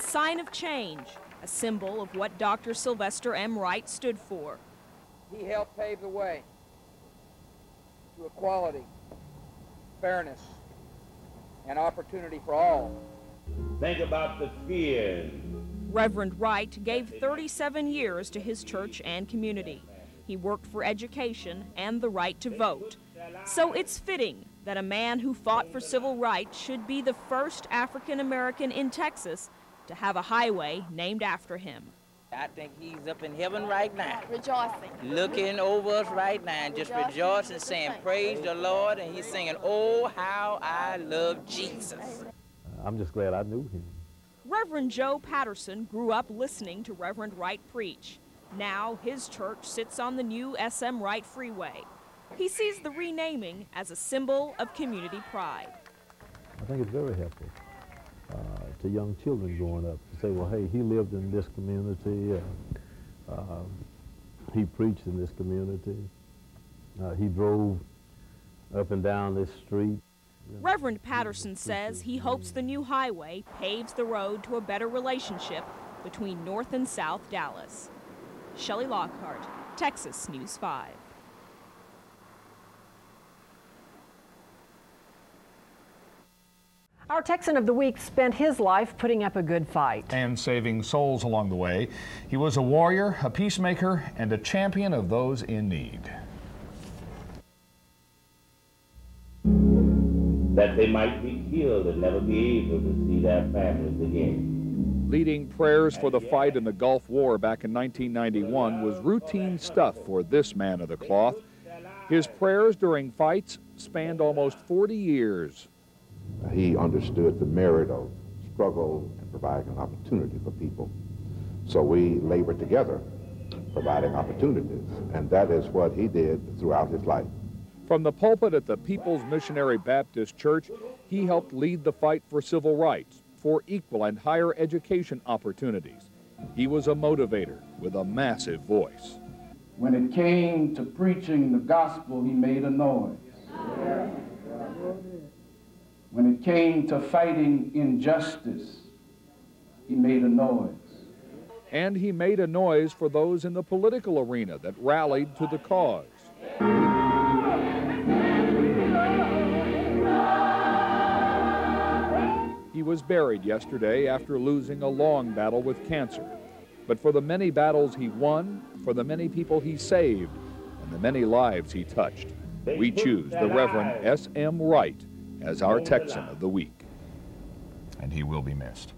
sign of change, a symbol of what Dr. Sylvester M. Wright stood for. He helped pave the way to equality, fairness, and opportunity for all. Think about the fear. Reverend Wright gave 37 years to his church and community. He worked for education and the right to vote. So it's fitting that a man who fought for civil rights should be the first African American in Texas to have a highway named after him. I think he's up in heaven right now. Rejoicing. Looking over us right now and just Rejoicing, rejoicing, saying, Praise the Lord. And he's singing, Oh, how I love Jesus. I'm just glad I knew him. Reverend Joe Patterson grew up listening to Reverend Wright preach. Now his church sits on the new SM Wright Freeway. He sees the renaming as a symbol of community pride. I think it's very helpful to young children growing up to say, well, hey, he lived in this community, uh, uh, he preached in this community, uh, he drove up and down this street. Reverend Patterson says he hopes the new highway paves the road to a better relationship between North and South Dallas. Shelley Lockhart, Texas News 5. Our Texan of the Week spent his life putting up a good fight. And saving souls along the way. He was a warrior, a peacemaker, and a champion of those in need. That they might be killed and never be able to see their families again. Leading prayers for the fight in the Gulf War back in 1991 was routine stuff for this man of the cloth. His prayers during fights spanned almost 40 years. He understood the merit of struggle and providing an opportunity for people. So we labored together, providing opportunities, and that is what he did throughout his life. From the pulpit at the People's Missionary Baptist Church, he helped lead the fight for civil rights, for equal and higher education opportunities. He was a motivator with a massive voice. When it came to preaching the gospel, he made a noise. Came to fighting injustice, he made a noise. And he made a noise for those in the political arena that rallied to the cause. He was buried yesterday after losing a long battle with cancer. But for the many battles he won, for the many people he saved, and the many lives he touched, we choose the Reverend S.M. Wright as our Texan of the Week. And he will be missed.